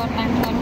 con đang con